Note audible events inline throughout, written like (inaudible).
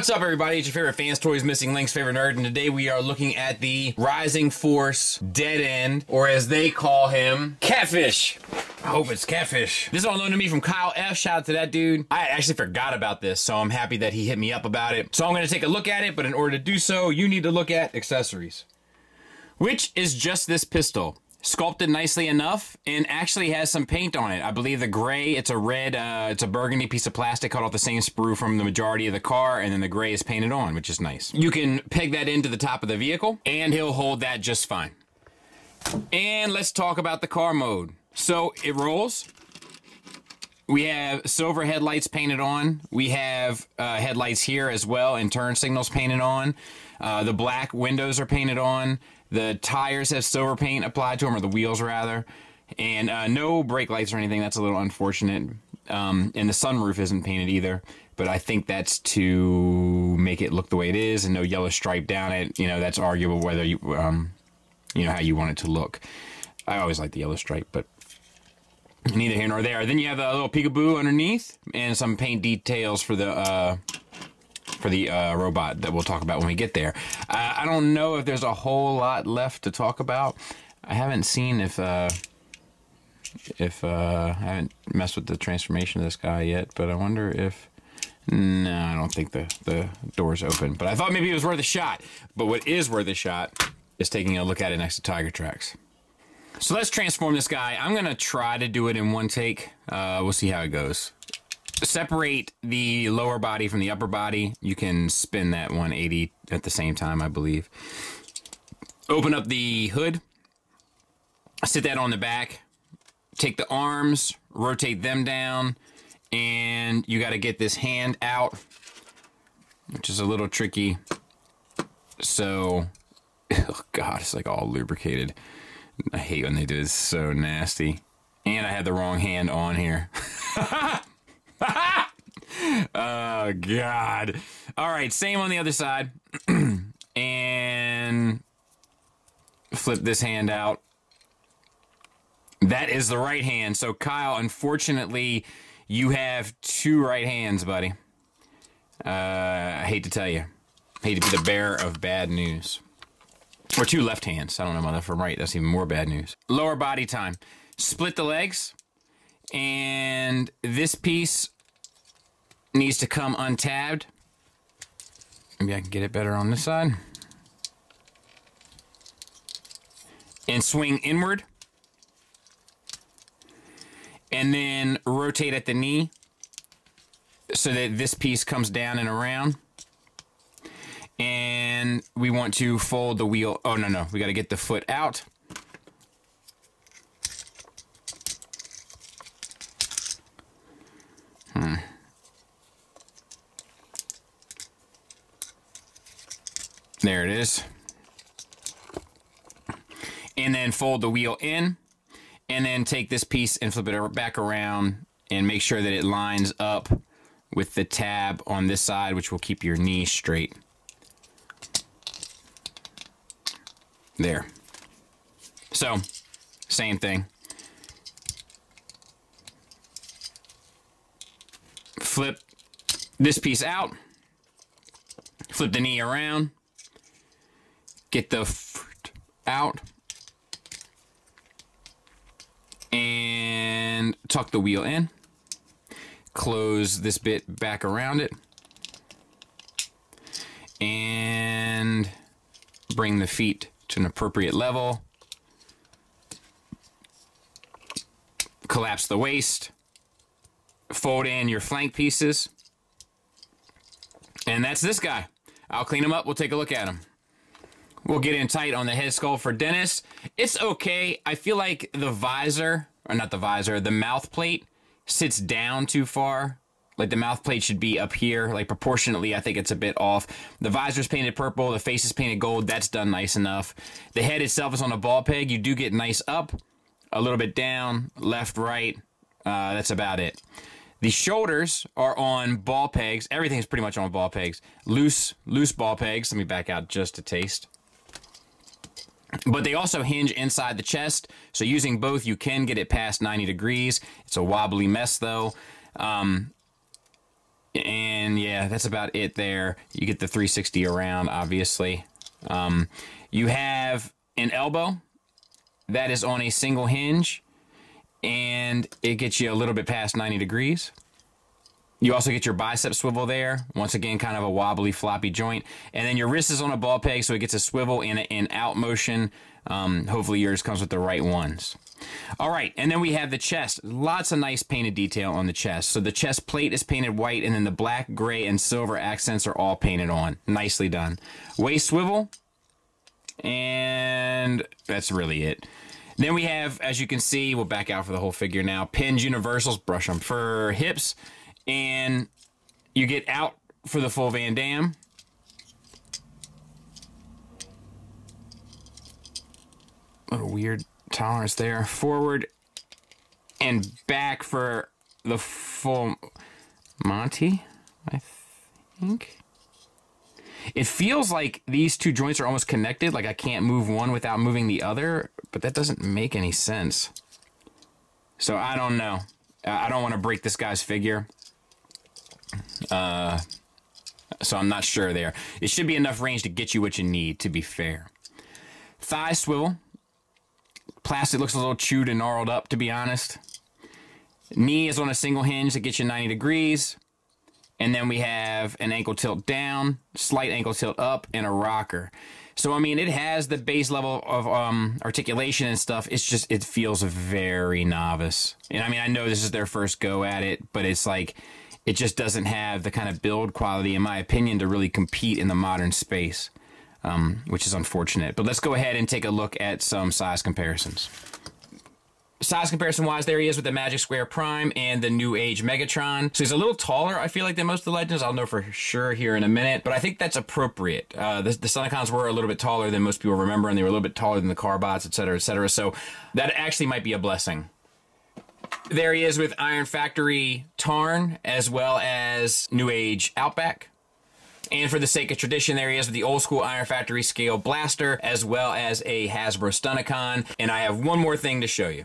What's up, everybody? It's your favorite Fans Toys Missing Links favorite nerd, and today we are looking at the Rising Force Dead End, or as they call him, Catfish. I hope it's Catfish. This is all known to me from Kyle F. Shout out to that dude. I actually forgot about this, so I'm happy that he hit me up about it. So I'm going to take a look at it, but in order to do so, you need to look at accessories. Which is just this pistol sculpted nicely enough and actually has some paint on it. I believe the gray, it's a red, uh, it's a burgundy piece of plastic cut off the same sprue from the majority of the car and then the gray is painted on, which is nice. You can peg that into the top of the vehicle and he'll hold that just fine. And let's talk about the car mode. So it rolls. We have silver headlights painted on. We have uh, headlights here as well and turn signals painted on. Uh, the black windows are painted on. The tires have silver paint applied to them, or the wheels rather, and uh, no brake lights or anything. That's a little unfortunate. Um, and the sunroof isn't painted either, but I think that's to make it look the way it is, and no yellow stripe down it. You know, that's arguable whether you, um, you know, how you want it to look. I always like the yellow stripe, but neither here nor there. Then you have a little peekaboo underneath and some paint details for the uh, for the uh, robot that we'll talk about when we get there. Uh, I don't know if there's a whole lot left to talk about. I haven't seen if uh, if uh, I haven't messed with the transformation of this guy yet, but I wonder if. No, I don't think the the door's open. But I thought maybe it was worth a shot. But what is worth a shot is taking a look at it next to Tiger Tracks. So let's transform this guy. I'm gonna try to do it in one take. Uh, we'll see how it goes separate the lower body from the upper body. You can spin that 180 at the same time, I believe. Open up the hood, sit that on the back, take the arms, rotate them down, and you got to get this hand out, which is a little tricky. So, (laughs) oh God, it's like all lubricated. I hate when they do this. so nasty. And I had the wrong hand on here. (laughs) God! All right, same on the other side, (clears throat) and flip this hand out. That is the right hand. So Kyle, unfortunately, you have two right hands, buddy. Uh, I hate to tell you, I hate to be the bearer of bad news. Or two left hands. I don't know about left from right. That's even more bad news. Lower body time. Split the legs. And this piece needs to come untabbed. Maybe I can get it better on this side. And swing inward. And then rotate at the knee so that this piece comes down and around. And we want to fold the wheel. Oh, no, no. We got to get the foot out. There it is. And then fold the wheel in. And then take this piece and flip it back around and make sure that it lines up with the tab on this side, which will keep your knee straight. There. So, same thing. Flip this piece out. Flip the knee around get the out and tuck the wheel in. Close this bit back around it. And bring the feet to an appropriate level. Collapse the waist. Fold in your flank pieces. And that's this guy. I'll clean him up. We'll take a look at him We'll get in tight on the head skull for Dennis. It's okay. I feel like the visor, or not the visor, the mouth plate sits down too far. Like the mouth plate should be up here. Like proportionately, I think it's a bit off. The visor's painted purple. The face is painted gold. That's done nice enough. The head itself is on a ball peg. You do get nice up, a little bit down, left, right. Uh, that's about it. The shoulders are on ball pegs. Everything's pretty much on ball pegs. Loose, loose ball pegs. Let me back out just a taste. But they also hinge inside the chest, so using both, you can get it past 90 degrees. It's a wobbly mess, though. Um, And yeah, that's about it there. You get the 360 around, obviously. Um, you have an elbow that is on a single hinge and it gets you a little bit past 90 degrees. You also get your bicep swivel there. Once again, kind of a wobbly, floppy joint. And then your wrist is on a ball peg, so it gets a swivel in and an out motion. Um, hopefully yours comes with the right ones. All right, and then we have the chest. Lots of nice painted detail on the chest. So the chest plate is painted white, and then the black, gray, and silver accents are all painted on. Nicely done. Waist swivel, and that's really it. Then we have, as you can see, we'll back out for the whole figure now, pins universals, brush them for hips, and you get out for the full Van Damme. Little weird tolerance there. Forward and back for the full Monty, I think. It feels like these two joints are almost connected, like I can't move one without moving the other, but that doesn't make any sense. So I don't know. I don't want to break this guy's figure. Uh, so I'm not sure there. It should be enough range to get you what you need, to be fair. Thigh swivel. Plastic looks a little chewed and gnarled up, to be honest. Knee is on a single hinge that gets you 90 degrees. And then we have an ankle tilt down, slight ankle tilt up, and a rocker. So I mean, it has the base level of um, articulation and stuff. It's just it feels very novice. And I mean, I know this is their first go at it, but it's like it just doesn't have the kind of build quality, in my opinion, to really compete in the modern space, um, which is unfortunate. But let's go ahead and take a look at some size comparisons. Size comparison wise, there he is with the Magic Square Prime and the New Age Megatron. So he's a little taller, I feel like, than most of the Legends. I'll know for sure here in a minute, but I think that's appropriate. Uh, the, the Stunticons were a little bit taller than most people remember, and they were a little bit taller than the Carbots, et cetera, et cetera. So that actually might be a blessing. There he is with Iron Factory Tarn, as well as New Age Outback. And for the sake of tradition, there he is with the old school Iron Factory scale blaster, as well as a Hasbro Stunticon. And I have one more thing to show you.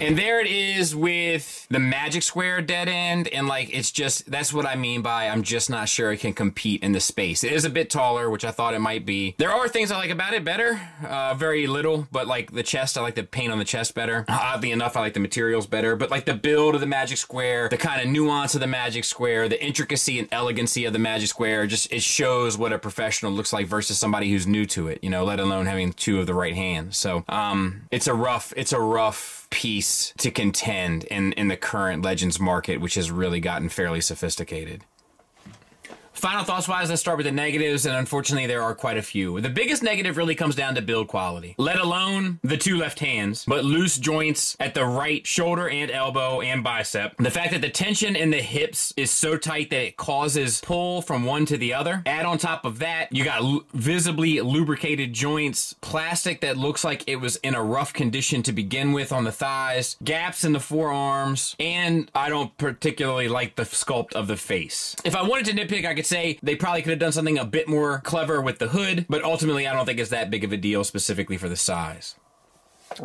And there it is with the Magic Square dead end. And like, it's just, that's what I mean by I'm just not sure it can compete in the space. It is a bit taller, which I thought it might be. There are things I like about it better. Uh, very little, but like the chest, I like the paint on the chest better. Oddly enough, I like the materials better. But like the build of the Magic Square, the kind of nuance of the Magic Square, the intricacy and elegancy of the Magic Square, just it shows what a professional looks like versus somebody who's new to it, you know, let alone having two of the right hands. So um, it's a rough, it's a rough piece to contend in, in the current Legends market, which has really gotten fairly sophisticated. Final thoughts wise, let's start with the negatives, and unfortunately, there are quite a few. The biggest negative really comes down to build quality, let alone the two left hands, but loose joints at the right shoulder and elbow and bicep. The fact that the tension in the hips is so tight that it causes pull from one to the other. Add on top of that, you got visibly lubricated joints, plastic that looks like it was in a rough condition to begin with on the thighs, gaps in the forearms, and I don't particularly like the sculpt of the face. If I wanted to nitpick, I could say they probably could have done something a bit more clever with the hood, but ultimately I don't think it's that big of a deal specifically for the size.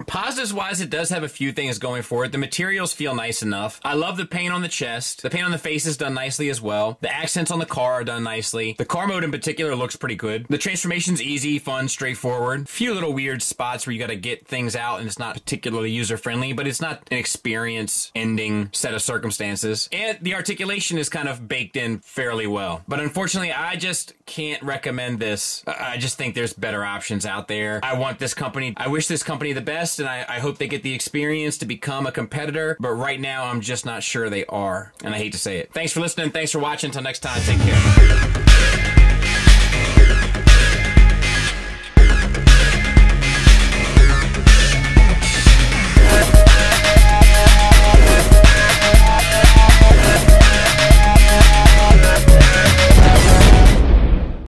Positives wise, it does have a few things going for it. The materials feel nice enough. I love the paint on the chest. The paint on the face is done nicely as well. The accents on the car are done nicely. The car mode in particular looks pretty good. The transformation's easy, fun, straightforward. Few little weird spots where you gotta get things out and it's not particularly user friendly, but it's not an experience ending set of circumstances. And the articulation is kind of baked in fairly well. But unfortunately, I just can't recommend this. I just think there's better options out there. I want this company, I wish this company the best best, and I, I hope they get the experience to become a competitor. But right now, I'm just not sure they are, and I hate to say it. Thanks for listening. Thanks for watching. Until next time, take care.